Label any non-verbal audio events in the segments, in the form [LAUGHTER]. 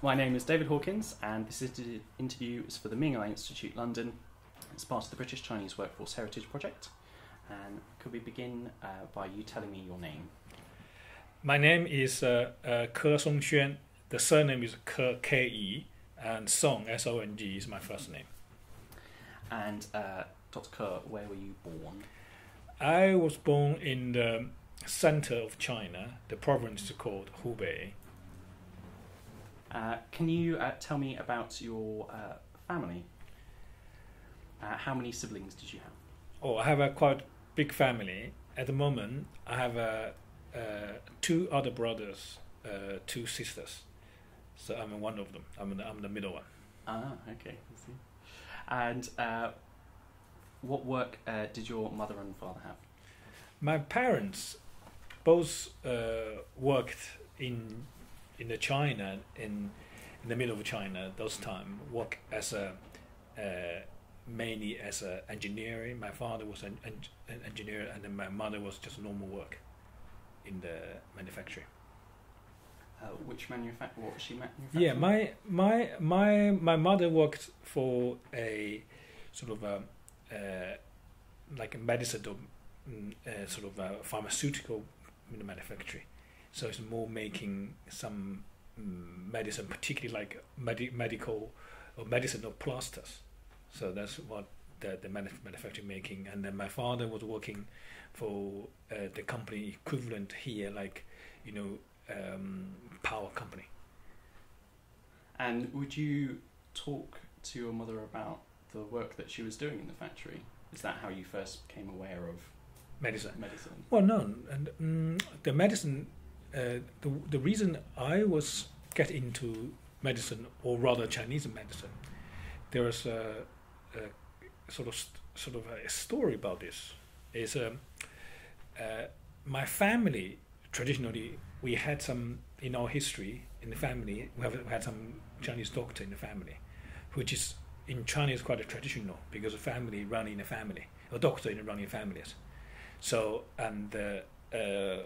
My name is David Hawkins, and this interview is for the Ming Ai Institute London. It's part of the British Chinese Workforce Heritage Project. And could we begin uh, by you telling me your name? My name is uh, uh, Ke Song Xuan. The surname is Ke K E, and Song S O N G is my first name. And uh, Dr. Ke, where were you born? I was born in the center of China. The province is called Hubei. Uh, can you uh, tell me about your uh, family? Uh, how many siblings did you have? Oh, I have a quite big family. At the moment, I have uh, uh, two other brothers, two sisters. So I'm one of them. I'm the, I'm the middle one. Ah, okay. I see. And what work did your mother and father have? My parents both worked in in the China in in the middle of China those time work as a uh, mainly as a engineering. My father was an, an engineer, and then my mother was just normal work in the manufacturing. Uh, which manufacturer? What was she manufacturing? Yeah, my my my my mother worked for a sort of a uh, like a medicine or mm, uh, sort of a pharmaceutical manufacturing. So it's more making some mm, medicine, particularly like med- medical or medicine or plasters. So that's what the, the manufacturing making. And then my father was working for uh, the company equivalent here, like, you know, um, power company. And would you talk to your mother about the work that she was doing in the factory? Is that how you first became aware of medicine? Medicine. Well, no, and um, the medicine uh, the the reason I was get into medicine, or rather Chinese medicine, there was a, a sort of sort of a story about this. Is um, uh, my family traditionally we had some in our history in the family we have we had some Chinese doctor in the family, which is in China is quite a traditional because a family running a family, a doctor in running families. So and uh, uh,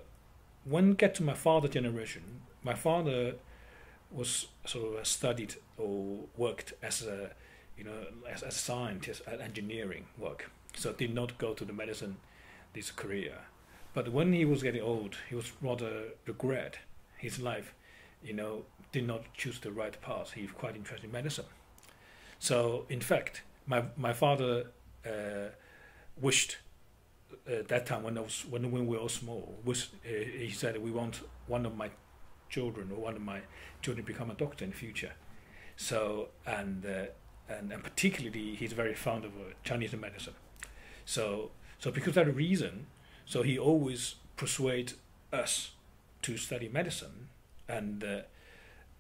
when get to my father generation, my father was sort of studied or worked as a you know as, as a scientist at engineering work, so did not go to the medicine this career. But when he was getting old, he was rather regret his life, you know, did not choose the right path. He quite interested in medicine. So in fact, my my father uh, wished uh, that time when I was when when we were all small, was uh, he said we want one of my children or one of my children to become a doctor in the future. So and uh, and and particularly he's very fond of uh, Chinese medicine. So so because that reason, so he always persuade us to study medicine, and uh,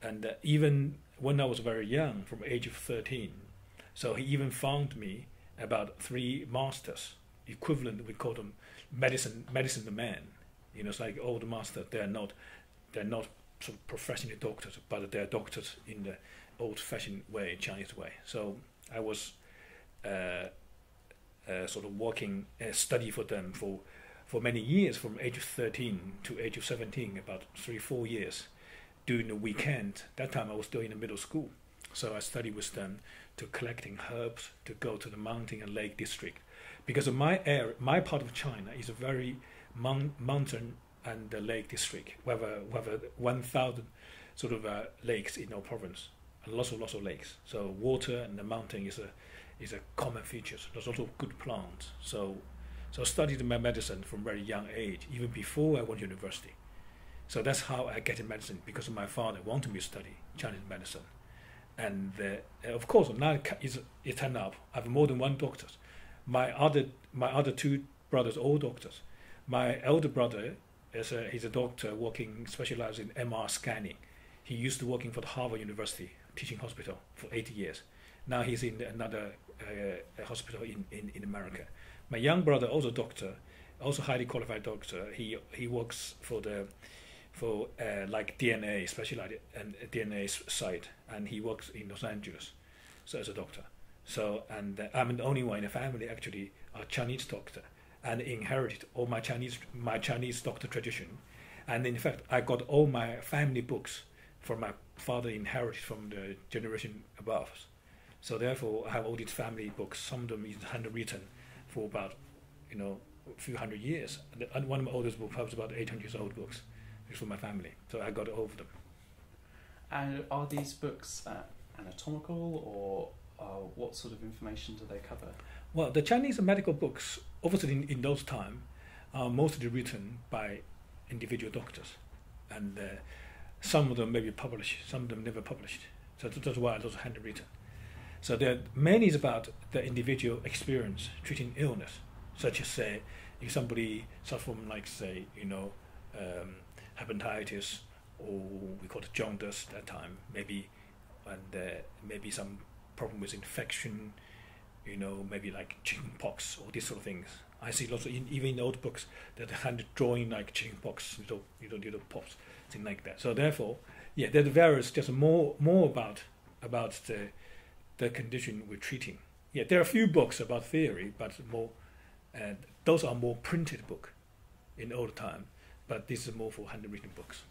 and uh, even when I was very young, from age of thirteen, so he even found me about three masters equivalent we call them medicine medicine the man you know it's like old master they're not they're not sort of professional doctors but they're doctors in the old fashioned way chinese way. So i was uh, uh, sort of working uh, study for them for for many years from age of 13 to age of 17 about three four years during the weekend. That time i was still in the middle school. So i studied with them to collecting herbs to go to the mountain and lake district because my area, my part of China is a very mon- mountain and lake district. We have, a, we have a 1,000 sort of uh, lakes in our province, and lots of lots of lakes. So water and the mountain is a is a common feature. So there's also good plants. So so I studied my medicine from very young age, even before I went to university. So that's how I get in medicine because my father wanted me to study Chinese medicine, and uh, of course now it, it turned up I have more than one doctor my other my other two brothers all doctors. My elder brother is a he's a doctor working specialized in MR scanning. He used to working for the Harvard University teaching hospital for 80 years. Now he's in another uh, hospital in, in, in America. My young brother, also doctor, also highly qualified doctor. He he works for the for uh, like DNA specialized and DNA site, and he works in Los Angeles, so as a doctor. So, and uh, I'm the only one in the family actually a Chinese doctor, and inherited all my Chinese my Chinese doctor tradition. And in fact, I got all my family books from my father inherited from the generation above. So therefore, I have all these family books. Some of them is handwritten for about, you know, a few hundred years. And one of my oldest books was about 800 years old books. It's for my family. So I got all of them. And are these books uh, anatomical or uh, what sort of information do they cover? Well, the Chinese medical books, obviously in, in those times, are mostly written by individual doctors. And uh, some of them may be published, some of them never published. So that's why those are handwritten. So there many is about the individual experience treating illness, such as say if somebody suffers from like say you know um, hepatitis or we call it jaundice at that time maybe and uh, maybe some problem with infection, you know maybe like chickenpox or these sort of things. I see lots of even in old books that hand drawing like chickenpox, you know, you don't do the pops, thing like that. So therefore, yeah, there's various just more more about about the the condition we're treating. Yeah, there are a few books about theory, but more, and those are more printed book in old time. But this is more for handwritten books.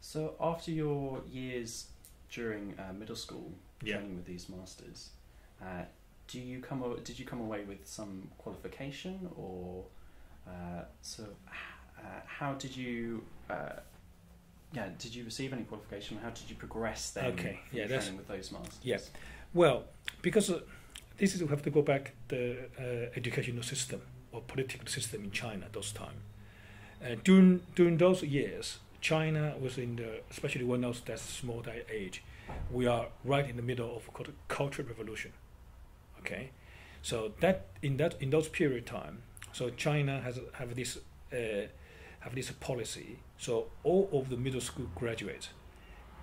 So after your years during uh, middle school Yeah. training with these masters, uh, do you come? Did you come away with some qualification, or uh, so? Uh, how did you? Uh, yeah, did you receive any qualification? How did you progress then? Okay, yeah, training with those masters. Yeah. Well, because uh, this is we have to go back the uh, educational system or political system in China at those time. Uh, during during those years, China was in the especially when I was that small that age, we are right in the middle of called cultural revolution. Okay, so that in that in those period time, so China has have this uh, have this policy. So all of the middle school graduates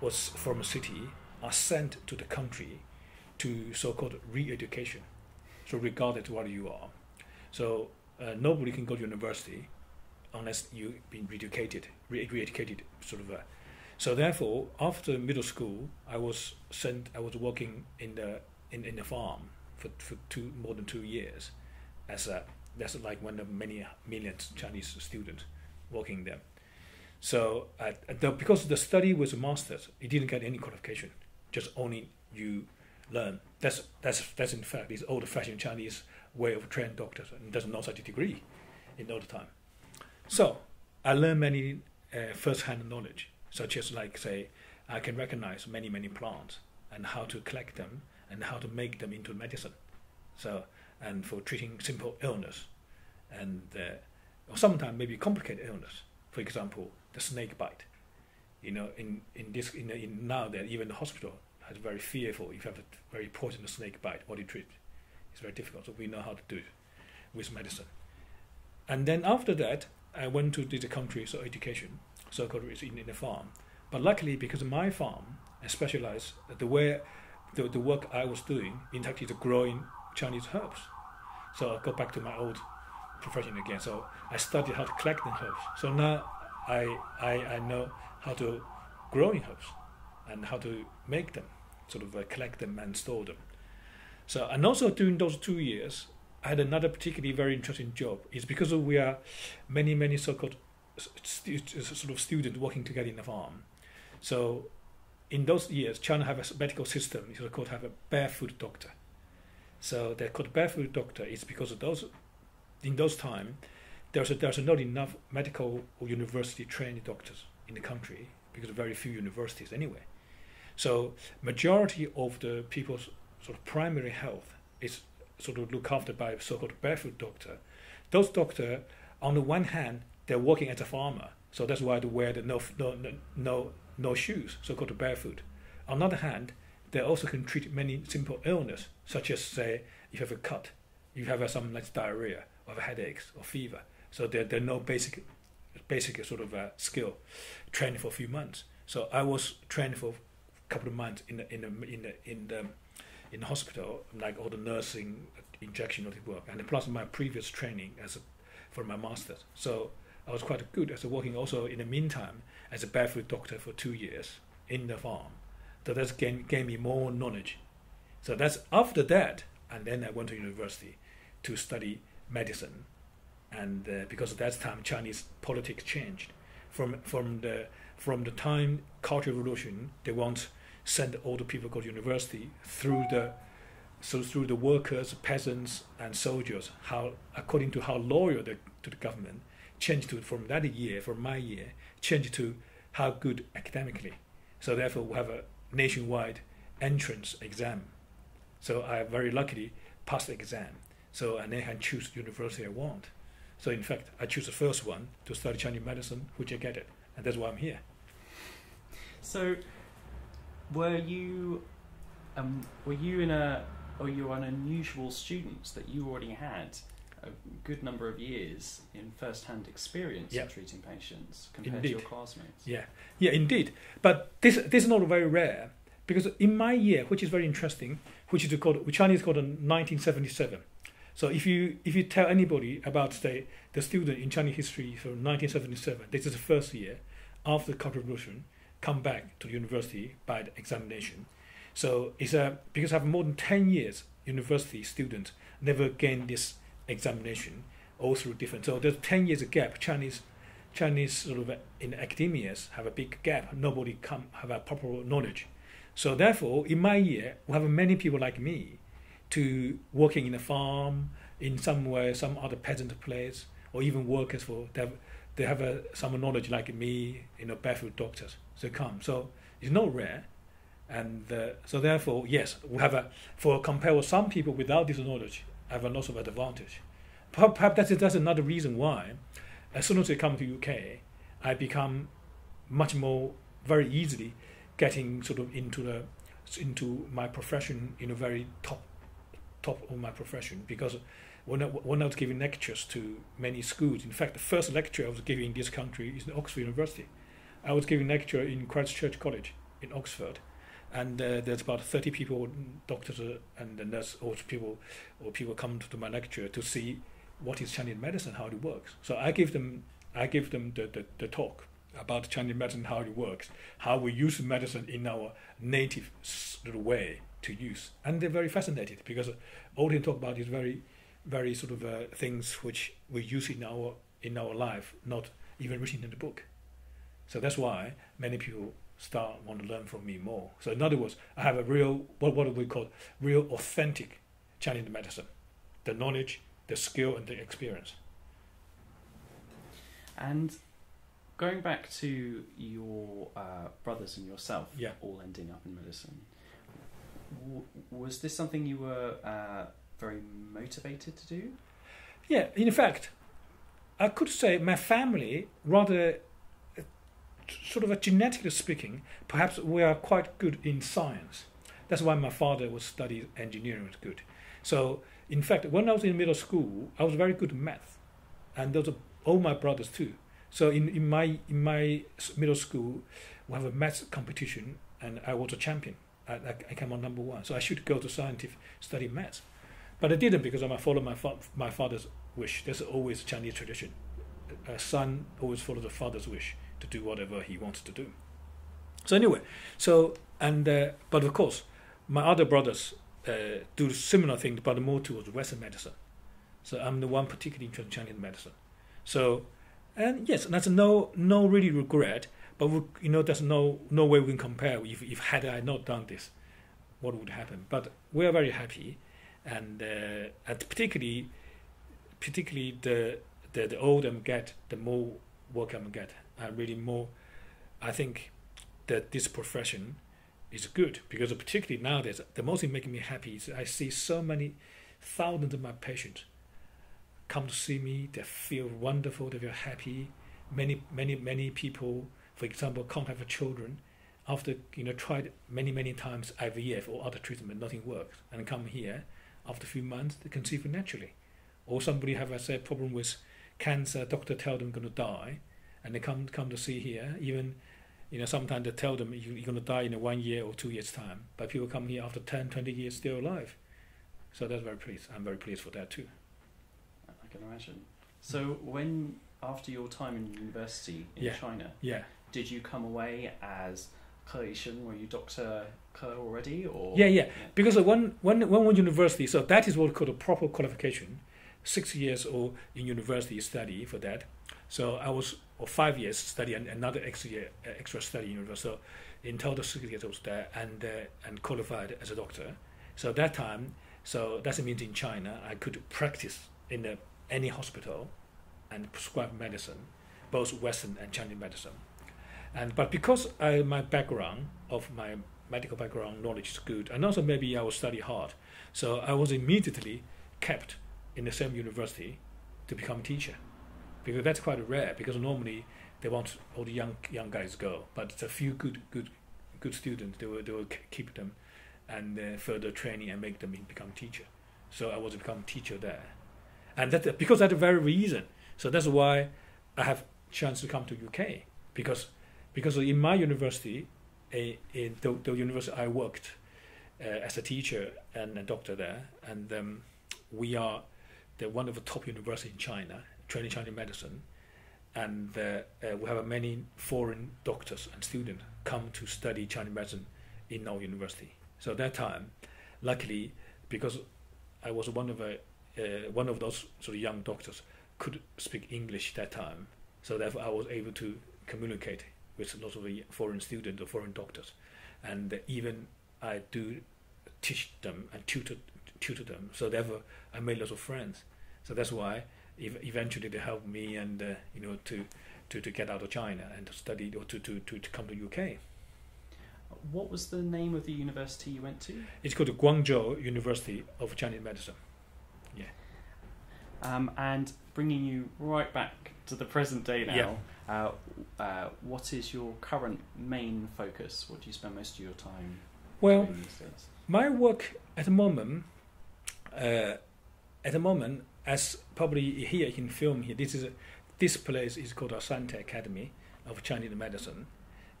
was from a city are sent to the country to so-called re-education. So regardless where you are, so uh, nobody can go to university unless you've been re-educated, re- re-educated sort of. Uh, so therefore, after middle school, I was sent. I was working in the in, in the farm for, for two more than two years, as a that's like one of many millions Chinese students working there. So uh, the, because the study was a master's, it didn't get any qualification. Just only you learn. That's that's that's in fact this old-fashioned Chinese way of train doctors, and there's no such a degree in all the time. So I learned many uh, first-hand knowledge, such as like say I can recognize many many plants and how to collect them and how to make them into medicine. So and for treating simple illness, and uh, sometimes maybe complicated illness. For example, the snake bite. You know, in in this in, in now that even the hospital has very fearful if you have a very poisonous snake bite, what do you treat? It's very difficult. So we know how to do it with medicine. And then after that, I went to the country so education, so called in, in the farm. But luckily, because my farm, I specialized the way the, the work I was doing in fact is growing Chinese herbs. So I go back to my old profession again. So I studied how to collect the herbs. So now I, I, I know how to grow in herbs and how to make them, sort of uh, collect them and store them. So and also during those two years, I had another particularly very interesting job. It's because we are many many so-called sort of students working together in the farm. So in those years, China have a medical system. It's called have a barefoot doctor. So they're called barefoot doctor. It's because of those in those time there's a, there's not enough medical or university trained doctors in the country because of very few universities anyway. So majority of the people's sort of primary health is sort of looked after by so-called barefoot doctor. Those doctor, on the one hand, they're working as a farmer, so that's why they wear the no no no no, shoes, so-called barefoot. On the other hand, they also can treat many simple illness, such as say if you have a cut, you have some like diarrhea, or headaches or fever. So there there are no basic basic sort of uh, skill trained for a few months. So I was trained for a couple of months in the in the in the in the, in the hospital, like all the nursing, injection of the work, and plus my previous training as a, for my masters. So I was quite good as working also in the meantime as a barefoot doctor for two years in the farm. So that's gave, gave me more knowledge. So that's after that, and then I went to university to study medicine, and uh, because at that time Chinese politics changed from from the from the time Cultural Revolution, they want send all the people go to university through the so through the workers, peasants, and soldiers, how according to how loyal they to the government, change to from that year, from my year, change to how good academically. So therefore, we have a nationwide entrance exam. So I very luckily passed the exam. So and then I can choose university I want. So in fact, I choose the first one to study Chinese medicine, which I get it, and that's why I'm here. So, were you, um, were you in a, or you an unusual student that you already had a good number of years in first-hand experience Yeah. of treating patients compared Indeed. to your classmates? Yeah, yeah, indeed. But this this is not very rare because in my year, which is very interesting, which is called which Chinese called 1977. So if you if you tell anybody about say the student in Chinese history from 1977, this is the first year after the Cultural Revolution, come back to the university by the examination. So it's a because I have more than 10 years university student never gained this examination all through different. So there's 10 years gap. Chinese Chinese sort of in academias have a big gap. Nobody come have a proper knowledge. So therefore, in my year, we have many people like me to working in a farm, in somewhere, some other peasant place, or even workers for they have, they have a, some knowledge like me, you know, barefoot doctors. So come. So it's not rare. And uh, so therefore, yes, we have a, for compare with some people without this knowledge, have a lot of advantage. Perhaps that's, that's another reason why as soon as I come to UK, I become much more very easily getting sort of into the into my profession in a very top top of my profession because when I, when I was giving lectures to many schools, in fact, the first lecture I was giving in this country is in Oxford University. I was giving lecture in Christ Church College in Oxford, and uh, there's about 30 people, doctors and nurse, or people, or people come to my lecture to see what is Chinese medicine, how it works. So I give them, I give them the, the, the talk about Chinese medicine, how it works, how we use medicine in our native way to use, and they're very fascinated because all they talk about is very, very sort of uh, things which we use in our in our life, not even written in the book. So that's why many people start want to learn from me more. So in other words, I have a real what what do we call real authentic Chinese medicine, the knowledge, the skill, and the experience. And going back to your uh, brothers and yourself, Yeah. all ending up in medicine, w- was this something you were uh, very motivated to do? Yeah, in fact, I could say my family, rather sort of a genetically speaking, perhaps we are quite good in science. That's why my father was studying engineering was good. So in fact, when I was in middle school, I was very good at math, and those are all my brothers too. So in, in my in my middle school, we have a math competition, and I was a champion. I, I, I came on number one. So I should go to scientific study maths, but I didn't because I followed my fa- my father's wish. That's always Chinese tradition. A son always follows the father's wish to do whatever he wants to do. So anyway, so and uh, but of course, my other brothers uh, do similar things, but more towards Western medicine. So I'm the one particularly interested in Chinese medicine. So and yes, that's no no really regret. But we, you know, there's no no way we can compare. If if had I not done this, what would happen? But we are very happy, and uh, and particularly particularly the the the older I get, the more work I get. I really more. I think that this profession is good because particularly nowadays, the most thing making me happy is I see so many thousands of my patients come to see me. They feel wonderful. They feel happy. Many many many people, for example, can't have children after you know tried many many times IVF or other treatment, nothing works, and come here after a few months they conceive naturally or somebody have a say problem with cancer, doctor tell them going to die, and they come come to see here. Even you know sometimes they tell them you, you're going to die in a one year or two years time, but people come here after 10, 20 years still alive. So that's very pleased. I'm very pleased for that too. I can imagine. So when after your time in university in Yeah. China, Yeah, did you come away as Ke Yisheng? Were you Doctor Ke already, or yeah, yeah. Because of one one one one university, so that is what called a proper qualification. Six years or in university study for that. So I was for five years studying another extra year, uh, extra study university. So in total six years I was there and uh, and qualified as a doctor. So that time, so that means in China I could practice in the, any hospital and prescribe medicine, both Western and Chinese medicine. And but because I, my background of my medical background knowledge is good, and also maybe I will study hard, so I was immediately kept in the same university to become a teacher, because that's quite rare. Because normally they want all the young young guys go, but it's a few good good good students they will they will keep them and uh, further training and make them become teacher. So I was become teacher there, and that because that's the very reason. So that's why I have chance to come to UK because because in my university, in the, the university I worked uh, as a teacher and a doctor there, and um, we are the one of the top universities in China, training Chinese medicine, and uh, we have many foreign doctors and students come to study Chinese medicine in our university. So at that time, luckily, because I was one of a uh, one of those sort of young doctors could speak English that time, so therefore I was able to communicate with lots of foreign students or foreign doctors, and even I do teach them and tutor tutor them. So therefore, I made lots of friends. So that's why eventually they helped me and uh, you know to, to to get out of China and to study or to, to, to, to come to UK. What was the name of the university you went to? It's called the Guangzhou University of Chinese Medicine. Yeah. Um, and bringing you right back to the present day now. Yeah. Uh, uh, what is your current main focus? What do you spend most of your time well, doing these days? My work at the moment, uh, at the moment, as probably here in film here, this is a, this place is called Asante Academy of Chinese Medicine,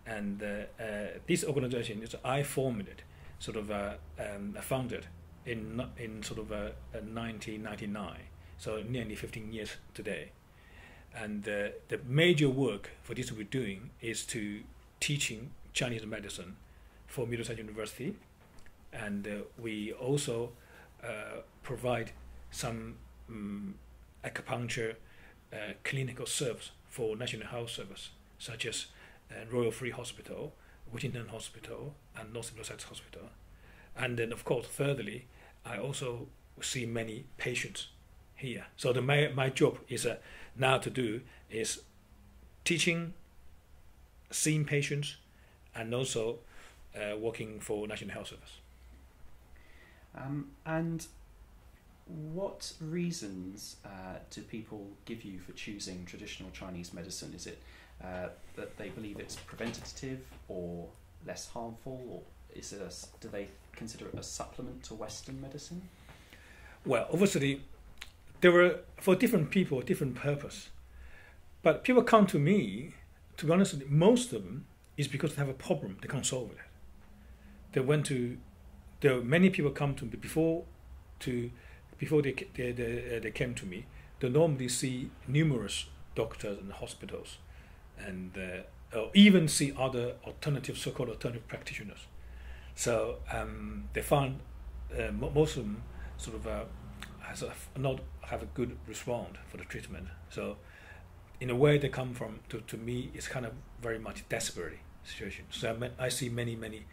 and uh, uh, this organization is I formed it, sort of uh, um, founded in in sort of 1999, so nearly 15 years today. And uh, the major work for this we're doing is to teaching Chinese medicine for Middlesex University, and uh, we also uh, provide some um, acupuncture uh, clinical service for National Health Service, such as uh, Royal Free Hospital, Whittington Hospital, and North Middlesex Hospital. And then, of course, thirdly, I also see many patients here. So the my, my job is uh, now to do is teaching, seeing patients, and also uh, working for National Health Service. Um, and what reasons uh, do people give you for choosing traditional Chinese medicine? Is it uh, that they believe it's preventative or less harmful, or is it a, do they consider it a supplement to Western medicine? Well, obviously, there were for different people different purpose but people come to me to be honest most of them is because they have a problem they can't solve it they went to there many people come to me before to before they they, they, uh, they came to me they normally see numerous doctors and hospitals and uh, or even see other alternative so-called alternative practitioners so um, they found uh, most of them sort of uh, a, not have a good response for the treatment. So, in a way, they come from to, to me. It's kind of very much desperate situation. So I, I see many many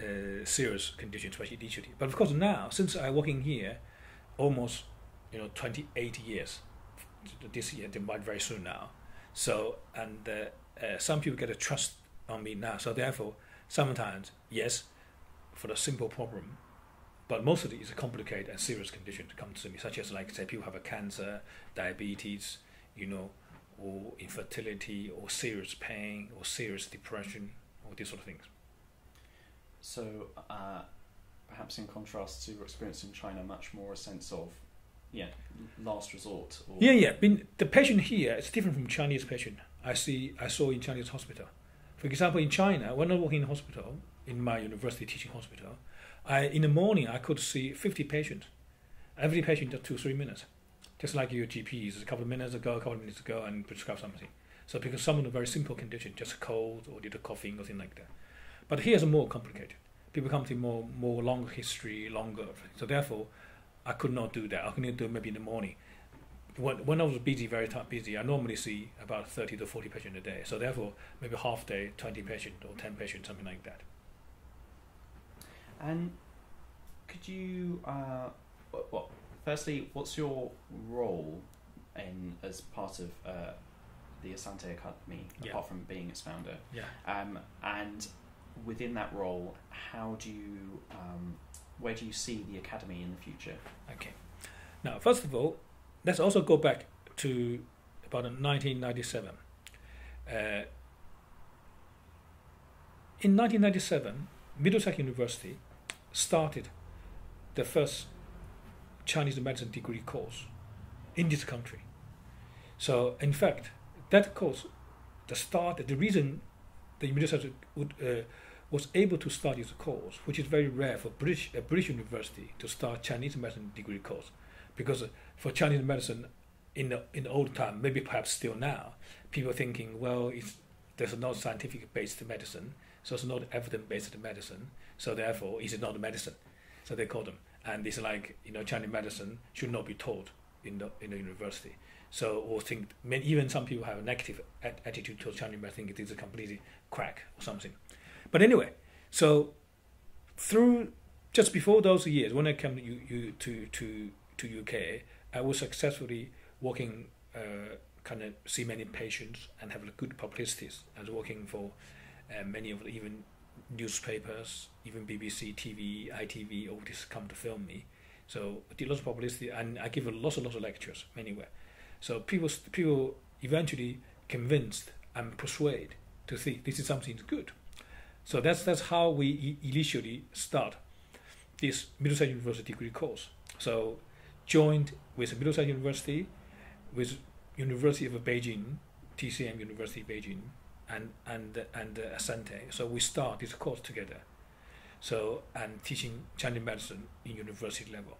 uh, serious conditions, especially obesity. But of course, now since I'm working here, almost you know 28 years. This year, they might very soon now. So and uh, uh, some people get a trust on me now. So therefore, sometimes yes, for the simple problem, but most of it is a complicated and serious condition to come to me, such as like say people have a cancer, diabetes, you know, or infertility, or serious pain, or serious depression, or these sort of things. So, uh, perhaps in contrast to your experience in China, much more a sense of, yeah, last resort. Or... Yeah, yeah. Been, the patient here is different from Chinese patient. I see. I saw in Chinese hospital. For example, in China, when I work in hospital, in my university teaching hospital, I, in the morning, I could see 50 patients. Every patient just two, three minutes. Just like your GPs, a couple of minutes ago, a couple of minutes ago, and prescribe something. So because some of the very simple condition, just cold or to coughing or something like that. But here's a more complicated. People come to more more longer history, longer. So therefore, I could not do that. I could do it maybe in the morning. when, when I was busy, very time busy, I normally see about 30 to 40 patients a day. So therefore, maybe half day, 20 patients or 10 patients, something like that. And could you, uh, what, firstly, what's your role in as part of uh, the Asante Academy, Yeah. apart from being its founder? Yeah. Um, and within that role, how do you, um, where do you see the academy in the future? Okay. Now, first of all, let's also go back to about 1997. Uh, in 1997, Middlesex University started the first Chinese medicine degree course in this country. So, in fact, that course, the start, the reason the Middlesex would, uh, was able to start this course, which is very rare for British a British university to start Chinese medicine degree course, because uh, for Chinese medicine in the in the old time, maybe perhaps still now, people thinking, well, it's there's not scientific based medicine, so it's not evidence based medicine, so therefore it's not medicine, so they call them, and it's like you know Chinese medicine should not be taught in the in the university. So or think even some people have a negative attitude towards Chinese medicine, it is a completely crack or something. But anyway, so through just before those years, when I came to U, U, to to to UK, I was successfully working, uh, kind of see many patients and have a good publicities. I was working for uh, many of the even newspapers, even BBC, TV, ITV, all this come to film me. So I did lots of publicity, and I give a lots and lots of lectures anywhere. So people people eventually convinced and persuade to think this is something good. So that's that's how we initially start this Middlesex University degree course. So joined with Middlesex University, with University of Beijing, TCM University Beijing, and and and uh, Asante. So we start this course together. So and teaching Chinese medicine in university level.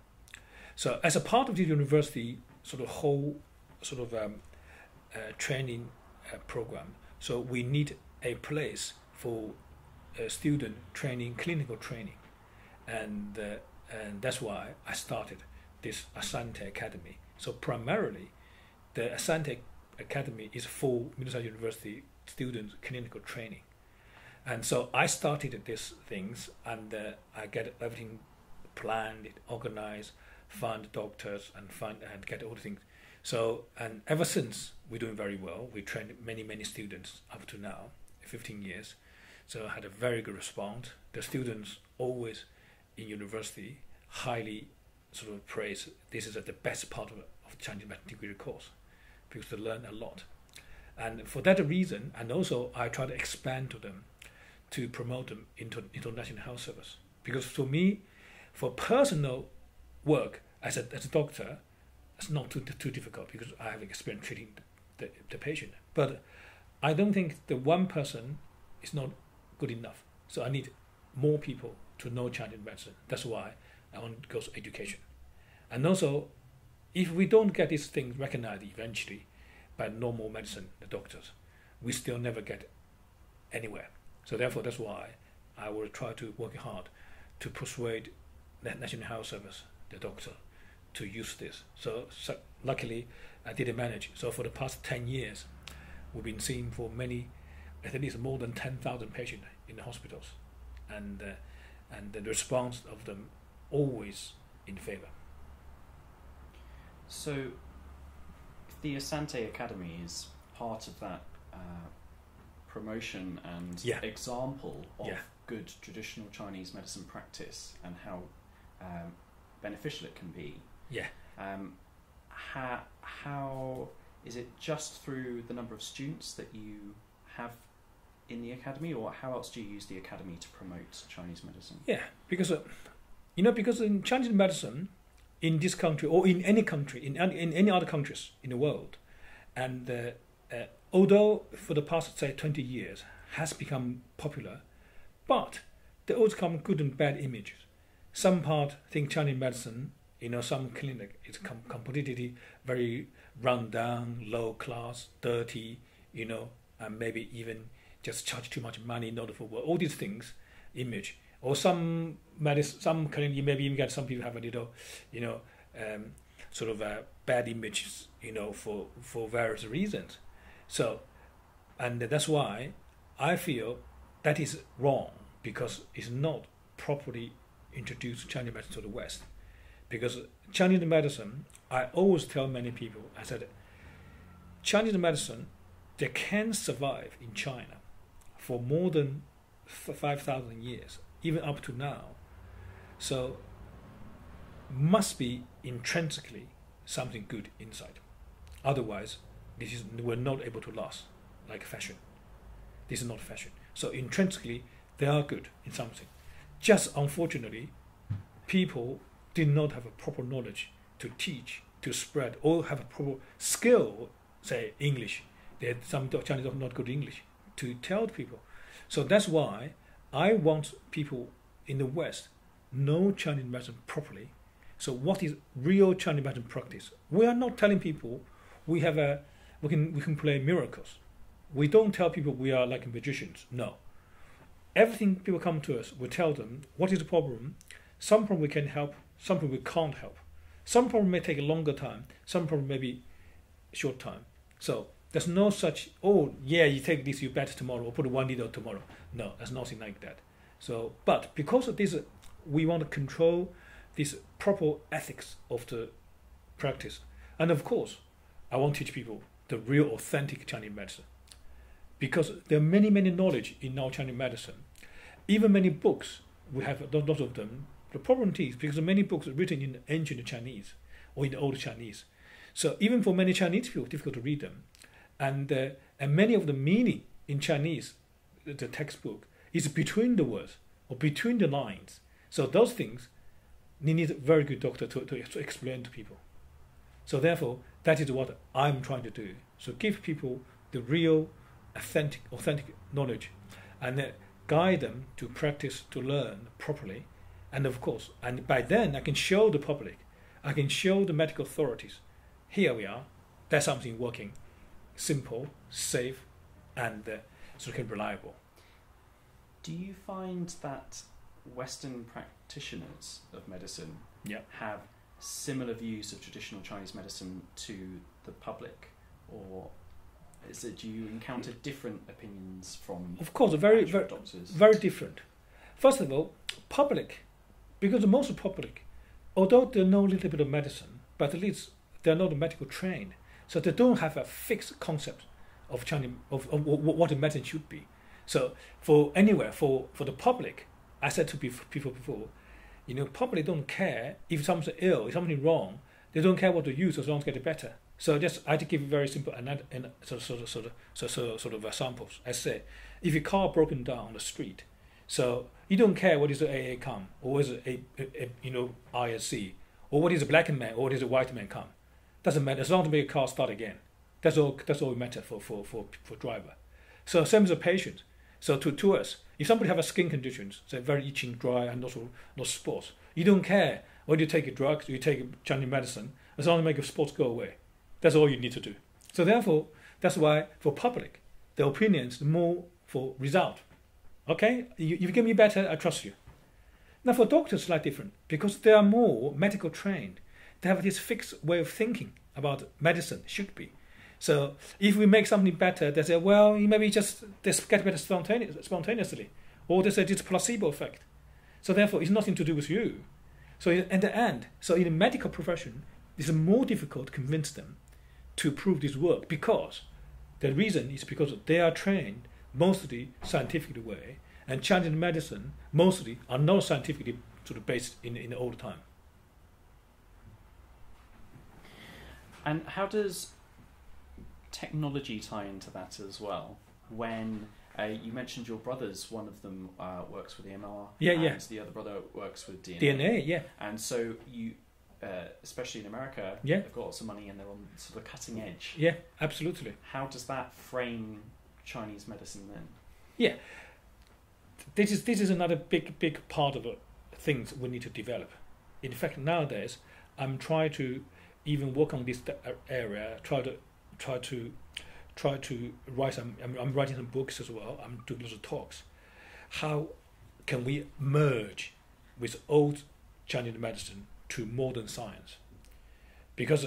So as a part of the university sort of whole sort of um, uh, training uh, program, so we need a place for student training, clinical training, and uh, and that's why I started this Asante Academy. So primarily, the Asante Academy is for Middlesex University students clinical training, and so I started these things, and uh, I get everything planned, organized, find doctors, and find and get all the things. So and ever since we're doing very well. We trained many many students up to now, 15 years. So I had a very good response. The students always in university highly sort of praise this is the best part of, of Chinese degree course because they learn a lot. And for that reason, and also I try to expand to them to promote them into international health service. Because for me, for personal work as a, as a doctor, it's not too, too difficult because I have experience treating the, the patient. But I don't think the one person is not good enough. So I need more people to know Chinese medicine. That's why I want to go to education. And also, if we don't get these things recognized eventually by normal medicine, the doctors, we still never get anywhere. So therefore, that's why I will try to work hard to persuade the National Health Service, the doctor, to use this. So, so luckily, I did manage. So for the past 10 years, we've been seeing for many, at least more than 10,000 patients in the hospitals. And, uh, and the response of them always in favor. So, the Asante Academy is part of that uh, promotion and Yeah. example of Yeah. good traditional Chinese medicine practice and how um, beneficial it can be. Yeah. Um, how, how is it just through the number of students that you have in the academy, or how else do you use the academy to promote Chinese medicine? Yeah, because uh, you know, because in Chinese medicine, in this country or in any country, in any- in any other countries in the world, and uh, uh, although for the past say twenty years has become popular, but there always come good and bad images. Some part think Chinese medicine, you know, some clinic is com- completely very run down, low class, dirty, you know, and maybe even just charge too much money in order for work. All these things, image or some medicine, some you maybe even get some people have a little, you know, um, sort of uh, bad images, you know, for for various reasons. So, and that's why I feel that is wrong because it's not properly introduced Chinese medicine to the West. Because Chinese medicine, I always tell many people, I said, Chinese medicine, they can survive in China for more than 5,000 years, even up to now. So, must be intrinsically something good inside. Otherwise, this is we're not able to last like fashion. This is not fashion. So intrinsically, they are good in something. Just unfortunately, people did not have a proper knowledge to teach, to spread, or have a proper skill, say English. They some Chinese are not good English to tell people. So that's why I want people in the West know Chinese medicine properly. So what is real Chinese medicine practice? We are not telling people we have a we can we can play miracles. We don't tell people we are like magicians. No. Everything people come to us, we tell them what is the problem. Some problem we can help, some problem we can't help. Some problem may take a longer time, some problem may be short time. So there's no such oh yeah you take this you better tomorrow or put one needle tomorrow. No, there's nothing like that. So but because of this, we want to control this proper ethics of the practice, and of course, I want to teach people the real authentic Chinese medicine because there are many, many knowledge in our Chinese medicine. Even many books, we have a lot of them. The problem is because many books are written in ancient Chinese or in old Chinese. So even for many Chinese people, difficult to read them. And, uh, and many of the meaning in Chinese, the textbook, is between the words or between the lines. So those things, you need a very good doctor to, to, to explain to people. So therefore, that is what I'm trying to do. So give people the real authentic, authentic knowledge and guide them to practice, to learn properly. And of course, and by then I can show the public, I can show the medical authorities, here we are, there's something working, simple, safe, and uh, sort of reliable. Do you find that Western practitioners of medicine yep. have similar views of traditional Chinese medicine to the public, or is it, do you encounter different opinions from? Of course, very very doctors? very different. First of all, public, because most public, although they know a little bit of medicine, but at least they're not medical trained, so they don't have a fixed concept of Chinese of, of, of what a medicine should be. So for anywhere for for the public, I said to people before, you know, public don't care if someone's ill, if something wrong, they don't care what to use as long as get better. So just I had to give very simple and, sort of uh, sort of sort of sort of, sort of examples. I say, if your car broken down on the street, so you don't care what is the AA come or is it a, a, a you know ISC or what is a black man or what is a white man come. Doesn't matter as long as make a car start again. That's all. That's all we matter for for for for driver. So same as a patient. So to to us, if somebody have a skin conditions, say very itching, dry, and also no spots, you don't care whether you take a drug, you take a Chinese medicine, as long as make the spots go away. That's all you need to do. So therefore, that's why for public, the opinions more for result. Okay, you, you give me better, I trust you. Now for doctors, slightly different because they are more medical trained. They have this fixed way of thinking about medicine should be. So if we make something better, they say, well, maybe just they get better spontaneous, spontaneously, or they say it's placebo effect. So therefore, it's nothing to do with you. So in the end, so in the medical profession, it's more difficult to convince them to prove this work because the reason is because they are trained mostly scientific way, and Chinese medicine mostly are not scientifically sort of based in in the old time. And how does technology tie into that as well? When uh, you mentioned your brothers, one of them uh, works with EMR, yeah, and yeah. the other brother works with DNA. DNA, yeah. And so you uh, especially in America, yeah. they've got lots of money and they're on sort of cutting edge. Yeah, absolutely. How does that frame Chinese medicine then? Yeah, this is this is another big big part of the things we need to develop. In fact, nowadays I'm trying to even work on this area. Try to try to try to write some. I'm, I'm writing some books as well. I'm doing lots of talks. How can we merge with old Chinese medicine to modern science. because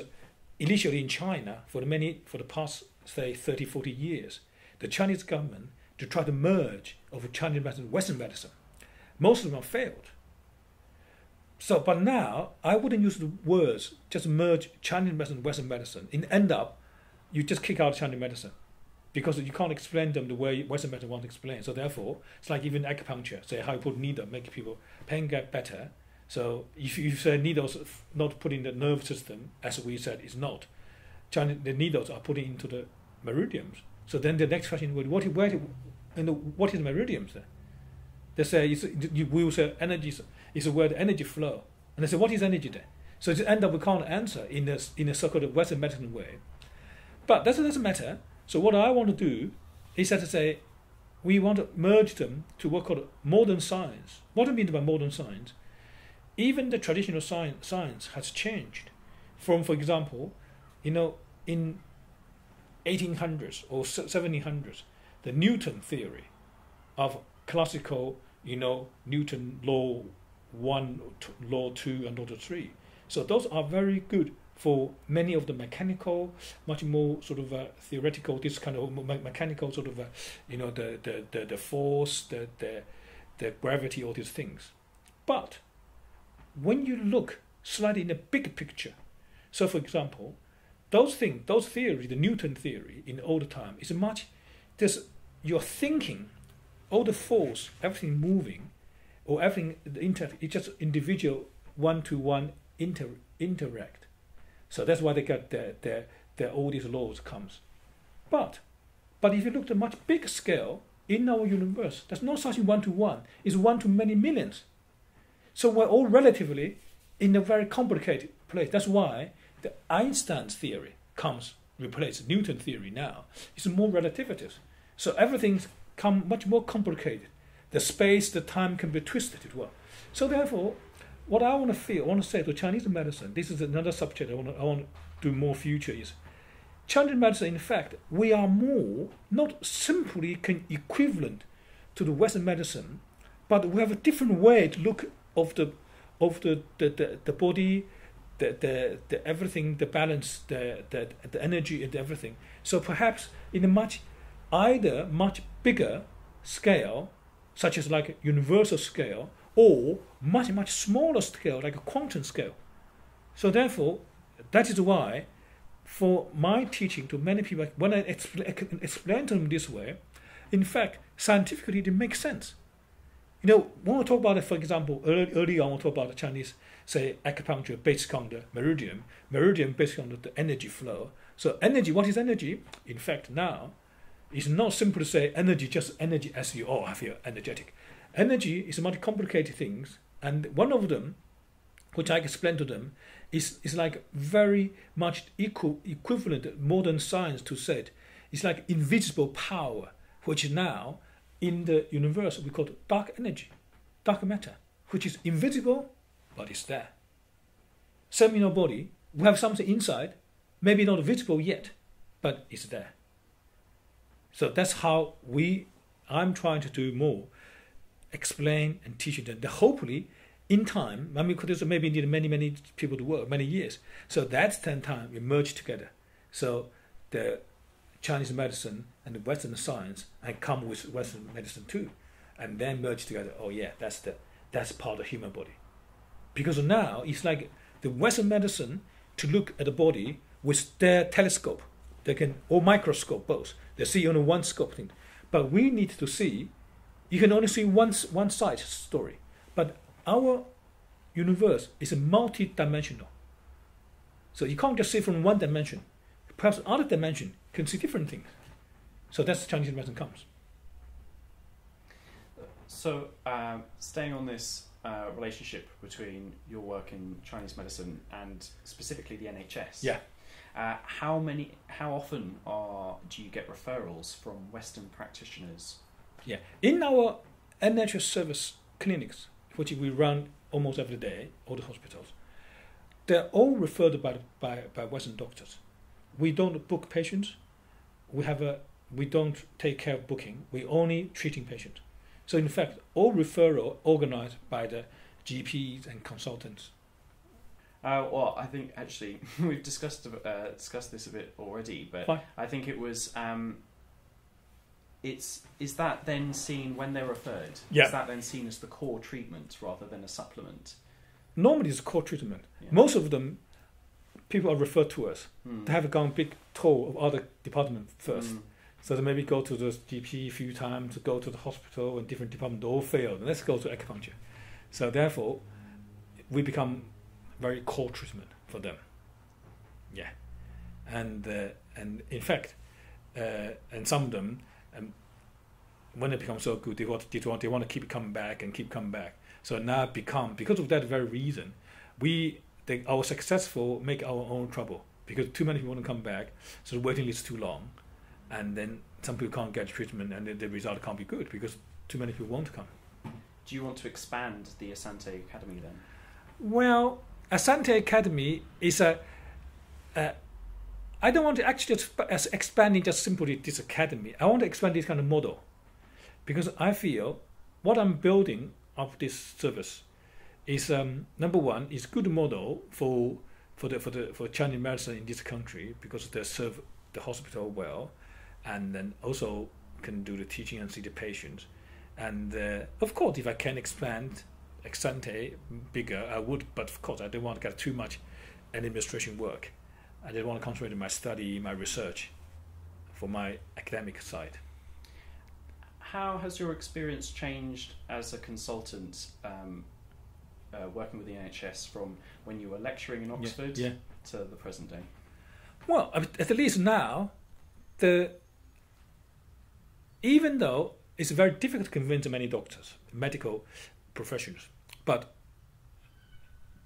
initially in China, for the many for the past say 30, 40 years, the Chinese government to try to merge of Chinese medicine Western medicine. Most of them have failed. So, but now I wouldn't use the words just merge Chinese medicine and Western medicine. In end up, you just kick out Chinese medicine because you can't explain them the way Western medicine wants to explain. So therefore, it's like even acupuncture. Say how you put needle make people pain get better. So if you say needles not put in the nerve system, as we said, is not. China, the needles are put into the meridians. So then the next question would what where and what is meridians? They say it's, we will say energy is the energy flow. And they say what is energy then? So it end up we can't answer in a in a so-called Western medicine way. But that doesn't matter. So what I want to do is that to say we want to merge them to what called modern science. What do I mean by modern science? Even the traditional science, science has changed. From, for example, you know, in 1800s or 1700s, the Newton theory of classical, you know, Newton law one, law two, and law three. So those are very good for many of the mechanical, much more sort of uh, theoretical, this kind of me- mechanical sort of, uh, you know, the, the, the, the force, the, the, the gravity, all these things. But when you look slightly in a big picture, so for example, those things, those theories, the Newton theory in old time is much, this, your thinking, all the force, everything moving, or everything, inter, it's just individual one-to-one inter, interact. So that's why they got their, their, their all these laws comes. But, but if you look at a much bigger scale in our universe, there's no such one-to-one. It's one to many millions. So we're all relatively in a very complicated place. That's why the Einstein's theory comes replace Newton theory now. It's more relativist. So everything's come much more complicated. The space, the time can be twisted as well. So therefore, what I want to feel, I want to say to Chinese medicine, this is another subject I want to, I want to do more future is Chinese medicine, in fact, we are more, not simply can equivalent to the Western medicine, but we have a different way to look of the of the, the, the, the body, the, the, the everything, the balance, the, the, the energy and everything. So perhaps in a much either much bigger scale, such as like universal scale, or much much smaller scale, like a quantum scale. So therefore, that is why, for my teaching to many people, when I expl- explain to them this way, in fact, scientifically it makes sense. You know, when we talk about it, for example, early, early on we talk about the Chinese, say, acupuncture based on the meridian, meridian based on the energy flow. So energy, what is energy? In fact, now, it's not simple to say energy, just energy as you oh, all feel energetic. Energy is a much complicated things, and one of them, which I explained to them, is, is like very much equal, equivalent modern science to say. It's like invisible power, which now in the universe we call dark energy, dark matter, which is invisible but it's there. Same in our body, we have something inside, maybe not visible yet, but it's there. So that's how we, I'm trying to do more, explain and teach them. That hopefully, in time, I mean, because maybe need many, many people to work, many years. So that's ten time we merge together. So the Chinese medicine and the Western science and come with Western medicine too, and then merge together. Oh yeah, that's the that's part of the human body. Because now it's like the Western medicine to look at the body with their telescope, they can or microscope both. They see only one scope thing, but we need to see. You can only see one one side story, but our universe is multi-dimensional. So you can't just see from one dimension. Perhaps other dimension can see different things. So that's Chinese medicine comes. So, uh, staying on this uh, relationship between your work in Chinese medicine and specifically the NHS. Yeah. Uh, how many? How often are do you get referrals from Western practitioners? Yeah. In our NHS service clinics, which we run almost every day, all the hospitals, they're all referred by by, by Western doctors. We don't book patients. We have a we don't take care of booking. We only treating patients. So in fact, all referral organized by the GPs and consultants. Uh, well, I think actually [LAUGHS] we've discussed uh, discussed this a bit already, but Fine. I think it was. Um, it's is that then seen when they're referred? Yeah. Is that then seen as the core treatment rather than a supplement? Normally, it's a core treatment. Yeah. Most of them, people are referred to us. Hmm. They have gone big tour of other departments first. Hmm. So they maybe go to the GP a few times, go to the hospital and different departments, all failed. Let's go to acupuncture. So therefore, we become very core treatment for them. Yeah, and uh, and in fact, uh, and some of them, um, when they become so good, they want they want they want to keep coming back and keep coming back. So now become because of that very reason, we they, our successful make our own trouble because too many people want to come back, so the waiting list is too long and then some people can't get treatment and the, the result can't be good because too many people want to come. Do you want to expand the Asante Academy then? Well, Asante Academy is a. I don't want to actually just expanding just simply this academy. I want to expand this kind of model because I feel what I'm building of this service is um, number one is good model for for the for the for Chinese medicine in this country because they serve the hospital well, and then also can do the teaching and see the patients. And uh, of course, if I can expand Asante bigger, I would. But of course, I don't want to get too much administration work. I didn't want to concentrate on my study, my research, for my academic side. How has your experience changed as a consultant um, uh, working with the NHS from when you were lecturing in Oxford Yeah. to the present day? Well, at least now, the even though it's very difficult to convince many doctors, medical professionals, but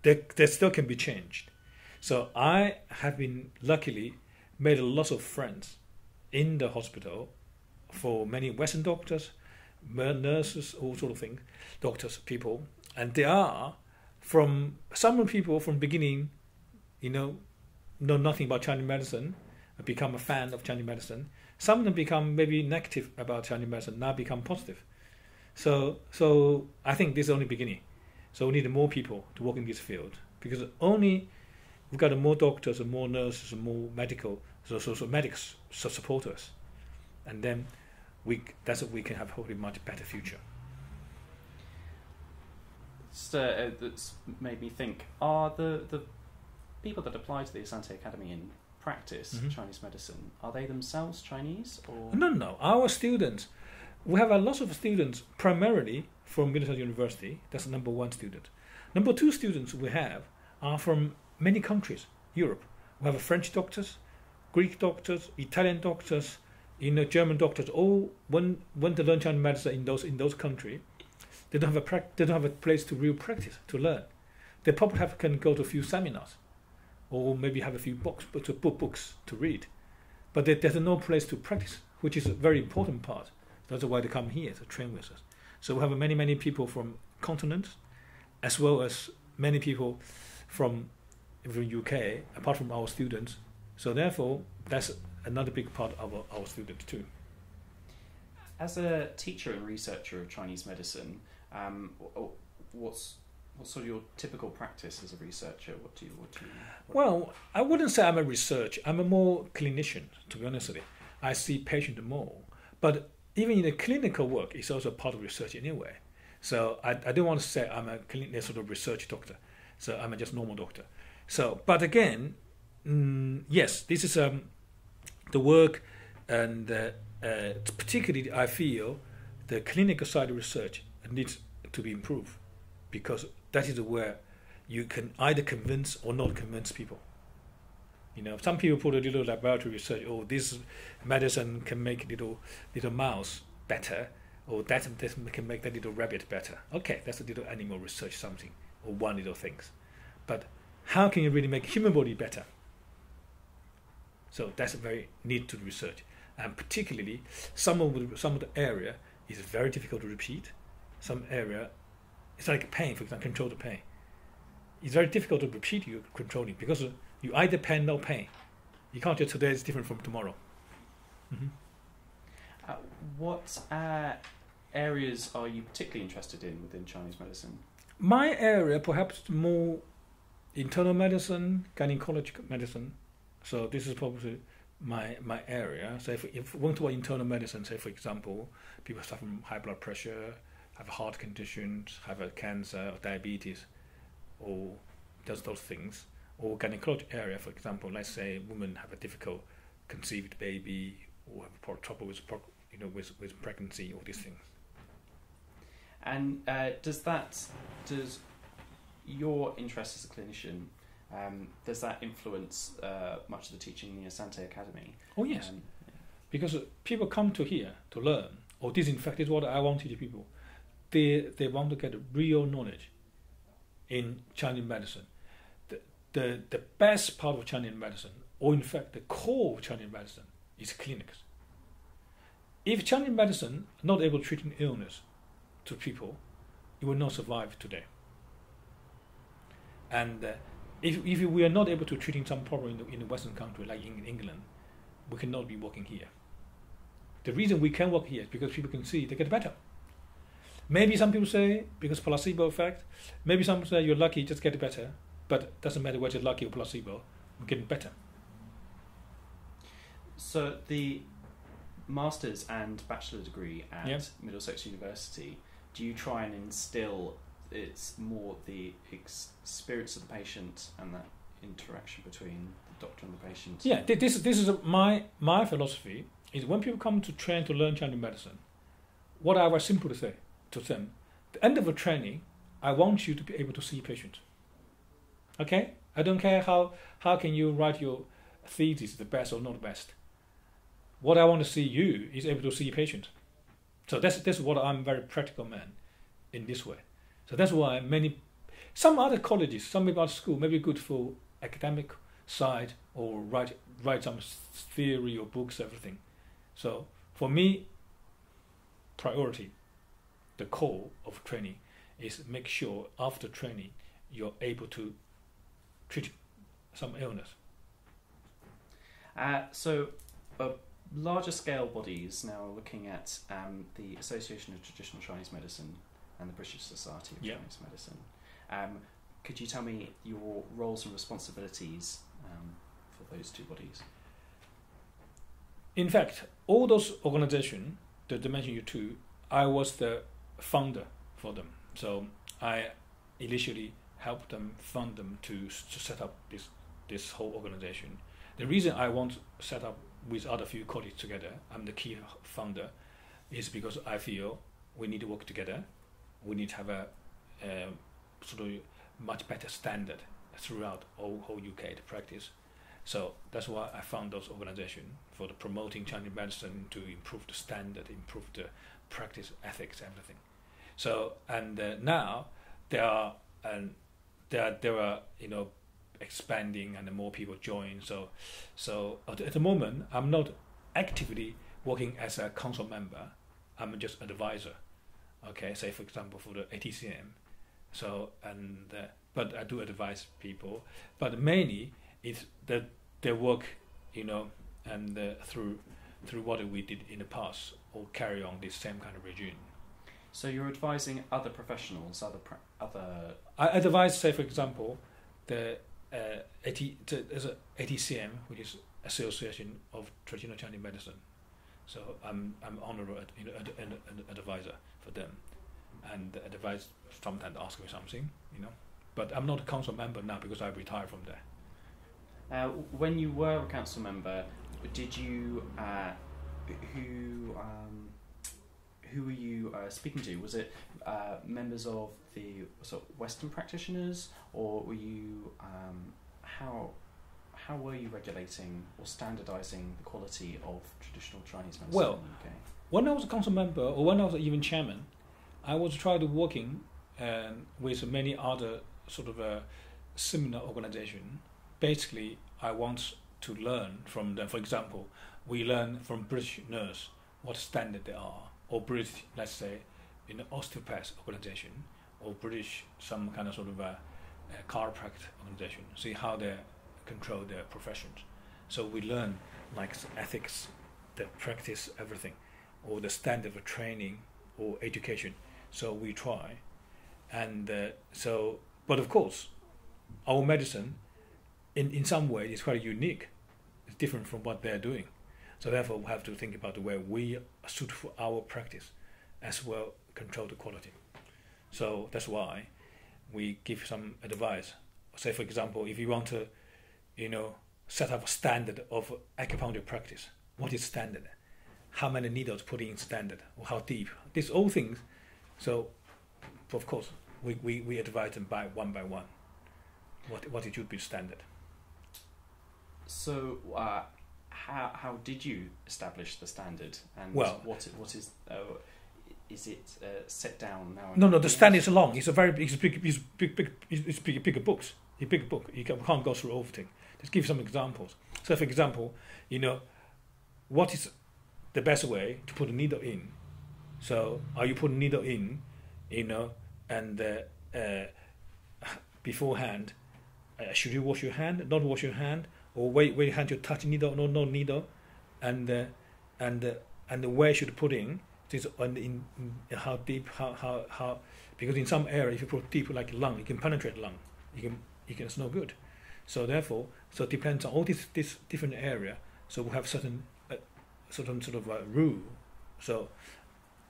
they, there still can be changed. So I have been luckily made a lot of friends in the hospital for many Western doctors, nurses, all sort of things, doctors, people, and they are from some people from beginning, you know, know nothing about Chinese medicine, become a fan of Chinese medicine. Some of them become maybe negative about Chinese medicine, now become positive. So, so I think this is only beginning. So we need more people to work in this field because only we've got more doctors and more nurses and more medical, so so, so medics so support us, and then we that's what we can have hopefully much better future. It's, uh, that's made me think: Are the the people that apply to the Asante Academy in practice Mhm. Chinese medicine are they themselves Chinese or No, no. Our students, we have a lot of students primarily from Middlesex University. That's the number one student. Number two students we have are from many countries. Europe. We have French doctors, Greek doctors, Italian doctors, you know, German doctors. All went went to learn Chinese medicine in those in those countries. They don't have a they don't have a place to real practice to learn. They probably have can go to a few seminars, or maybe have a few books to book books to read but there, there's no place to practice, which is a very important part. That's why they come here to train with us. So we have many, many people from continents, as well as many people from from UK, apart from our students. So therefore, that's another big part of our, our students too. as a teacher and researcher of Chinese medicine? Um, what's what's sort of your typical practice as a researcher? What do you what do you what- Well, I wouldn't say I'm a researcher. I'm a more clinician, to be honest with you. I see patients more. But even in the clinical work, it's also part of research anyway. So I, I don't want to say I'm a clinical sort of research doctor. So I'm a just normal doctor. So, but again, mm, yes, this is um, the work, and uh, uh, particularly I feel the clinical side of research needs to be improved because that is where you can either convince or not convince people. You know, some people put a little laboratory research. Oh, this medicine can make little little mouse better, or that this can make that little rabbit better. Okay, that's a little animal research something, or one little things. But how can you really make human body better? So that's a very need to research, and particularly some of the, some of the area is very difficult to repeat. Some area, it's like pain, for example, control the pain it's very difficult to repeat your controlling because you either pain no pain. You can't just today is different from tomorrow. hmm Uh, what uh, areas are you particularly interested in within Chinese medicine? My area perhaps more internal medicine, gynecological medicine. So this is probably my my area. So if if we want to internal medicine, say for example, people suffer from high blood pressure, have heart conditions, have a cancer or diabetes, or does those things. Or gynecological area, for example, let's say women have a difficult conceived baby or have trouble with you know with with pregnancy or these things. And uh, does that does your interest as a clinician um, does that influence uh, much of the teaching in the Asante Academy? Oh yes, um, because people come to here to learn. Or this, in fact, is what I want to teach people. They they want to get real knowledge in Chinese medicine. The, the best part of Chinese medicine, or in fact the core of Chinese medicine, is clinics. If Chinese medicine not able to treat an illness to people, it will not survive today. And uh, if, if we are not able to treating some problem in the, in the Western country, like in England, we cannot be working here. The reason we can work here is because people can see they get better. Maybe some people say because placebo effect. Maybe some say you're lucky, just get better. But it doesn't matter whether you're lucky or placebo, we're getting better. So the master's and bachelor degree at. Middlesex University, do you try and instill it's more the experience of the patient and that interaction between the doctor and the patient. Yeah, this this is my my philosophy is when people come to train to learn Chinese medicine, what I was simple to say to them, the end of a training, I want you to be able to see patients. Okay, I don't care how how can you write your thesis the best or not best. What I want to see you is able to see patient. So that's that's what I'm very practical man in this way. So that's why many, some other colleges, some other school may be good for academic side or write write some theory or books, everything. So for me, priority, the core of training is make sure after training you're able to treat some illness. Uh, so, uh, larger scale bodies now are looking at um, the Association of Traditional Chinese Medicine and the British Society of yep. Chinese Medicine. Um, could you tell me your roles and responsibilities um, for those two bodies? In fact, all those organizations the Dimension mentioned you two, I was the founder for them. So I initially helped them fund them to, to set up this this whole organization. The reason I want to set up with other few colleagues together, I'm the key founder, is because I feel we need to work together we need to have a, a sort of much better standard throughout all whole UK to practice. So that's why I found those organizations for the promoting Chinese medicine to improve the standard, improve the practice, ethics, everything. So and uh, now there are and there there are you know expanding and more people join. So so at, the moment I'm not actively working as a council member. I'm just advisor okay say for example for the ATCM so and uh, but I do advise people but mainly it's that they work you know and uh, through through what we did in the past or carry on this same kind of regime so you're advising other professionals other other I advise say for example the uh, AT, there's a ATCM which is Association of Traditional Chinese Medicine so I'm I'm honorary you know, ad, ad, ad, advisor for them, and the advice sometimes ask me something, you know. But I'm not a council member now because I retired from there. Uh, when you were a council member, did you uh, who um, who were you uh, speaking to? Was it uh, members of the sort of Western practitioners, or were you um, how how were you regulating or standardising the quality of traditional Chinese medicine well, in the UK? When I was a council member, or when I was even chairman, I was trying to working uh, with many other sort of a similar organization. Basically, I want to learn from them. For example, we learn from British nurse what standard they are, or British, let's say, in the osteopath organization, or British some kind of sort of a, a chiropractic organization. See how they control their professions. So we learn like ethics, the practice, everything, or the standard of training or education. So we try, and uh, so, but of course, our medicine, in, in some way, is quite unique. It's different from what they're doing. So therefore, we have to think about the way we suit for our practice, as well control the quality. So that's why we give some advice. Say, for example, if you want to, you know, set up a standard of acupuncture practice, what is standard? How many needles put in standard, or how deep? These all things. So, of course, we, we, we advise them by one by one. What what it should be standard. So, uh, how how did you establish the standard, and Well- what what is uh, is it uh, set down now? No, no, the standard is long. It's a very it's big, it's big, big, it's big, bigger books. It's a big book. You can- can't go through everything. Just give some examples. So, for example, you know, what is the best way to put a needle in? So, are you putting needle in, you know, and uh, uh, beforehand, uh, should you wash your hand? Not wash your hand, or wait, wait, hand to touch needle, no, no needle, and uh, and uh, and where should put in? This on in, in how deep, how how how because in some area, if you put deep like lung, you can penetrate lung. You can you can it's no good. So therefore, so it depends on all this this different area. So we have certain uh, certain sort of uh, rule. So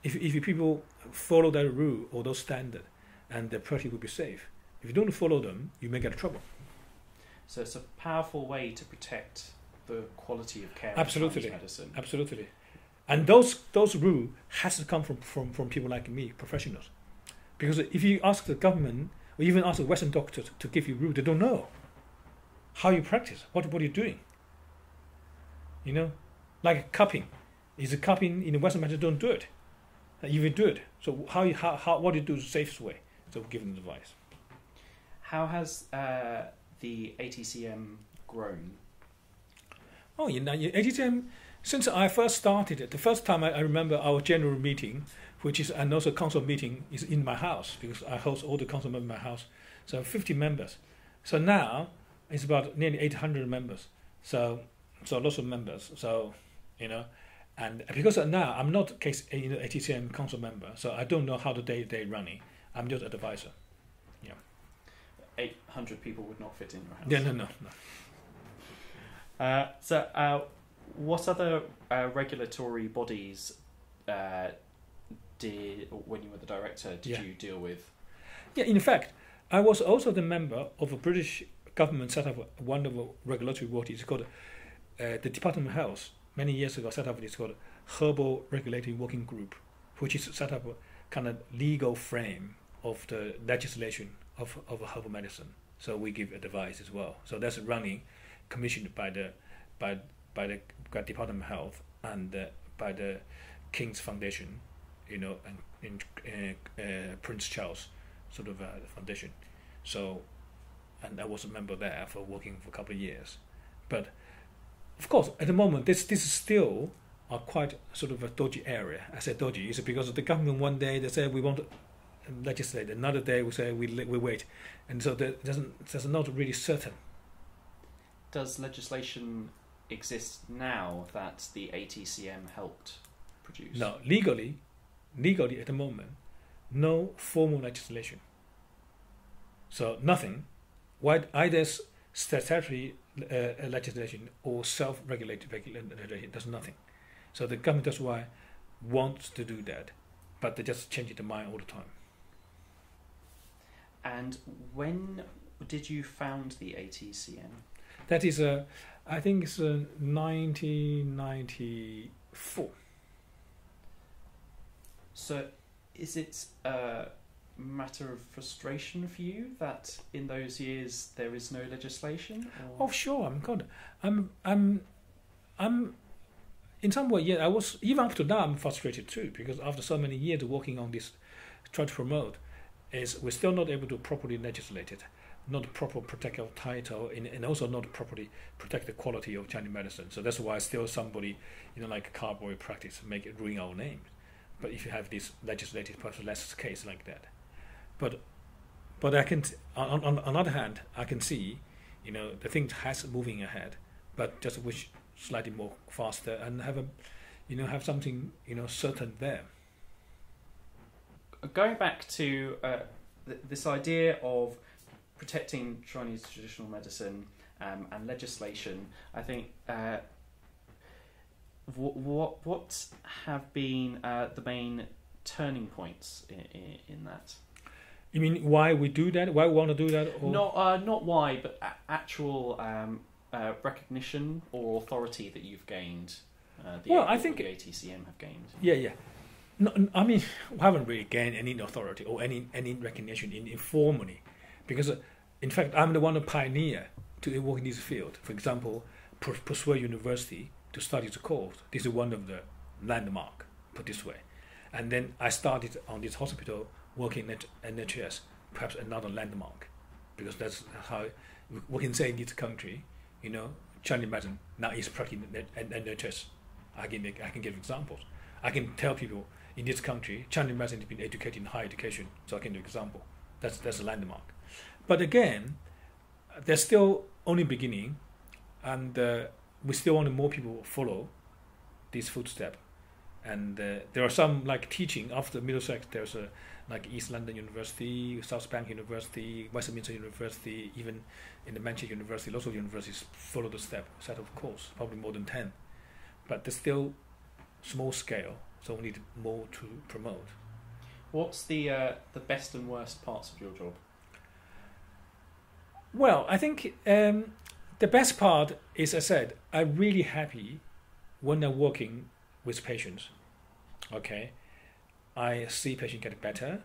if if you people follow that rule or those standard, and the practice will be safe. If you don't follow them, you may get trouble. So it's a powerful way to protect the quality of care. Absolutely. medicine. Absolutely. And those those rule has to come from, from, from people like me, professionals. Because if you ask the government or even ask the Western doctors to give you rule, they don't know how you practice, what what you're doing. You know? Like cupping. Is it cupping in the Western medicine don't do it. If you do it, so how you how, how what do you do the safest way? So give them advice. How has uh, the ATCM grown? Oh, you know, ATCM, since I first started it, the first time I, I remember our general meeting, which is, and also council meeting, is in my house because I host all the council members in my house. So 50 members. So now it's about nearly 800 members. So, so lots of members. So, you know, and because now I'm not case, you know, ATCM council member, so I don't know how the day to day running. I'm just advisor. 800 people would not fit in your house. Yeah, no, no, no. Uh, so, uh, what other uh, regulatory bodies uh, did, when you were the director, did Yeah. you deal with? Yeah, in fact, I was also the member of a British government set up a wonderful regulatory body. It's called uh, the Department of Health. Many years ago, set up. It's called Herbal Regulatory Working Group, which is set up a kind of legal frame of the legislation of of herbal medicine. So we give advice as well. So that's running, commissioned by the by by the Department of Health and uh, by the King's Foundation, you know, and in uh, uh, Prince Charles sort of uh, foundation. So, and I was a member there for working for a couple of years. But of course, at the moment, this this is still a quite sort of a dodgy area. I say dodgy is because the government one day they say we want legislate, another day we say we we wait, and so there doesn't there's not really certain. Does legislation exist now that the ATCM helped produce? No, legally, legally at the moment, no formal legislation. So nothing, what either statutory uh, legislation or self-regulated regulation does nothing. So the government that's why wants to do that, but they just change their mind all the time. And when did you found the ATCM? That is uh, I think it's uh, 1994. So, is it a matter of frustration for you that in those years there is no legislation? Oh, sure. I'm God. I'm. I'm. I'm. In some way, yeah. I was even up to now. I'm frustrated too because after so many years working on this, try to promote, is we're still not able to properly legislate it, not proper protect our title, and, and also not properly protect the quality of Chinese medicine. So that's why still somebody, you know, like cowboy practice, make it ruin our name. But if you have this legislative, perhaps less case like that. But, but I can. On, on, on the other hand, I can see you know the thing has moving ahead but just wish slightly more faster and have a you know have something you know certain there Going back to uh, th- this idea of protecting Chinese traditional medicine um, and legislation. I think. Uh, what, what what have been uh, the main turning points in, in, in that? You mean why we do that? Why we want to do that? Or? Not uh, not why, but a- actual um, uh, recognition or authority that you've gained. Uh, the Well, I think- the ATCM have gained. Yeah, yeah. No, I mean, we haven't really gained any authority or any any recognition in informally, because uh, in fact, I'm the one who pioneer to work in this field. For example, per- Persuade University to study the course. This is one of the landmark, put this way. And then I started on this hospital working at NHS, perhaps another landmark, because that's how we can say in this country, you know, Chinese medicine now is practicing at NHS. I can make, I can give examples. I can tell people in this country, Chinese medicine has been educated in higher education, so I can do example. That's that's a landmark. But again, there's still only beginning, and uh, we still want more people follow this footstep. And uh, there are some like teaching after Middlesex. There's a like East London University, South Bank University, Westminster University, even in the Manchester University. Lots of universities follow the step set of course, probably more than ten. But they're still small scale, so we need more to promote. What's the uh, the best and worst parts of your job? Well, I think um, the best part is, I said, I'm really happy when I'm working with patients. Okay, I see patients get better.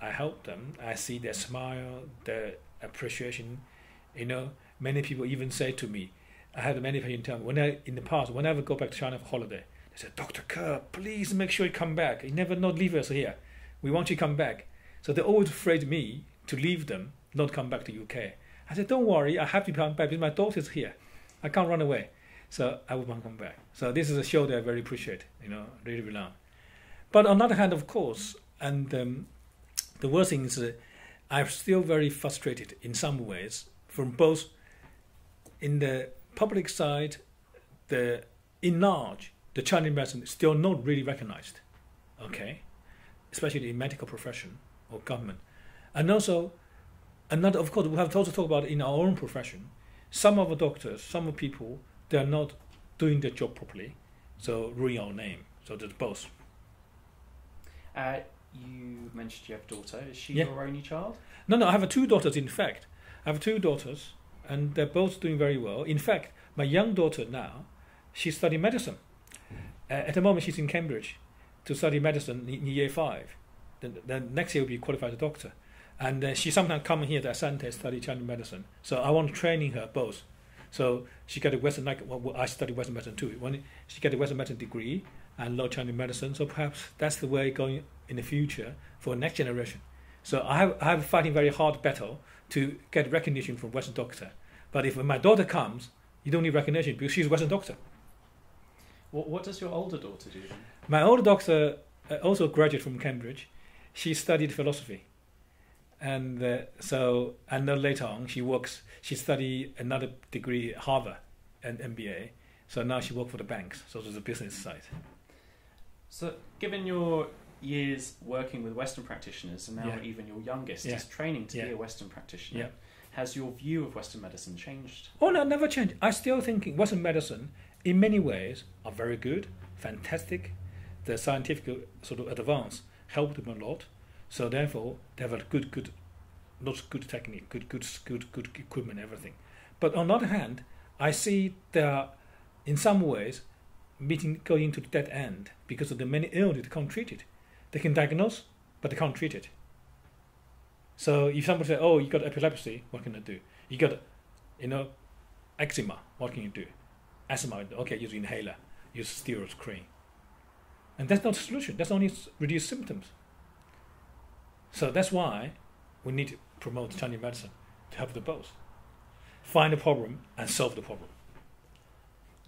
I help them. I see their smile, their appreciation. You know, many people even say to me, I had many patients tell me when I in the past, whenever I go back to China for holiday, they said, Doctor Ke, please make sure you come back. You never not leave us here. We want you to come back. So they always afraid me to leave them, not come back to UK. I said, don't worry, I have to come back because my daughter's here. I can't run away. So I will come back. So this is a show that I very appreciate, you know, really renowned. But on the other hand, of course, and um, the worst thing is uh, I'm still very frustrated in some ways from both in the public side, the in large, the Chinese medicine is still not really recognized, okay, especially in medical profession or government, and also another. Of course, we have to also talk about in our own profession. Some of the doctors, some of the people, they are not doing their job properly, so ruining our name. So there's both. Uh, you mentioned you have a daughter. Is she Yeah. your only child? No, no, I have two daughters. In fact, I have two daughters, and they're both doing very well. In fact, my young daughter now, she's studying medicine. Uh, at the moment, she's in Cambridge to study medicine in year five. Then, next year will be qualified as a doctor, and uh, she sometimes come here to Asante study Chinese medicine. So I want training her both. So she got a Western like well, I studied Western medicine too. When she got a Western medicine degree and learn Chinese medicine, so perhaps that's the way going in the future for next generation. So I have, I have fighting very hard battle to get recognition from Western doctor. But if my daughter comes, you don't need recognition because she's a Western doctor. What What does your older daughter do? Then? My older daughter uh, also graduated from Cambridge. She studied philosophy, and uh, so and then later on she works. She studied another degree at Harvard, an MBA. So now she works for the banks. So there's a business side. So, given your years working with Western practitioners, and now Yeah. even your youngest Yeah. is training to be a Western practitioner, Yeah. has your view of Western medicine changed? Oh no, never changed. I still think Western medicine, in many ways, are very good, fantastic. The scientific uh, sort of advance helped them a lot. So therefore, they have a good, good, not good technique, good, good, good, good equipment, everything. But on the other hand, I see they are, in some ways, meeting going to the dead end because of the many illnesses they can't treat it. They can diagnose, but they can't treat it. So if somebody say, "Oh, you got epilepsy," what can I do? You got, you know, eczema. What can you do? Asthma. Okay, use inhaler. Use steroid cream. And that's not a solution. That's only reduce symptoms. So that's why we need to promote Chinese medicine to help the both. Find the problem and solve the problem.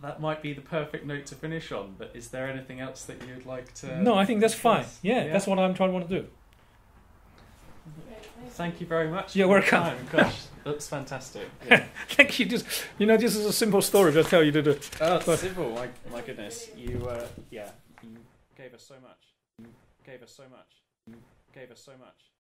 That might be the perfect note to finish on. But is there anything else that you'd like to? no, I think that's fine. discuss? Yeah, that's what I'm trying to do. Thank you very much. You're welcome. time. Gosh, that's fantastic. [LAUGHS] Yeah. Thank you. Just you know, this is a simple story. Just tell you did it. Oh, But- civil. My, my goodness. You, uh, yeah, you gave us so much. You gave us so much. You gave us so much.